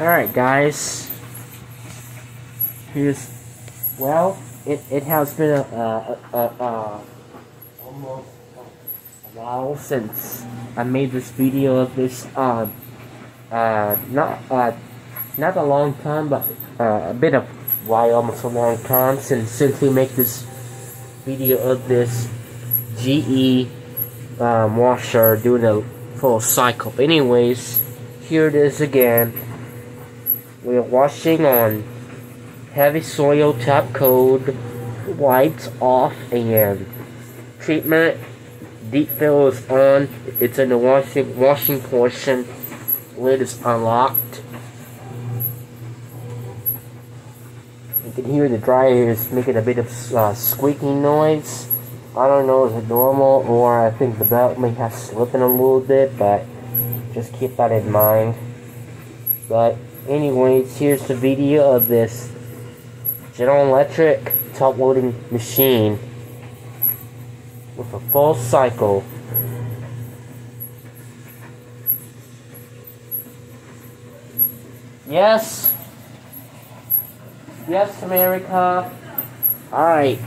Alright guys, here's, well, it, it has been a, a, a, a almost a while since I made this video of this, uh, uh, not, uh, not a long time, but uh, a bit of why almost a long time since since we make this video of this GE um, washer doing a full cycle. But anyways, here it is again. We're washing on heavy soil top coat, wipes off, and treatment. Deep fill is on. It's in the washing washing portion. Lid is unlocked. You can hear the dryer is making a bit of uh, squeaking noise. I don't know is it normal or I think the belt may have slipping a little bit, but just keep that in mind. But anyways, here's the video of this General Electric top loading machine with a full cycle. Yes. Yes, America. Alright.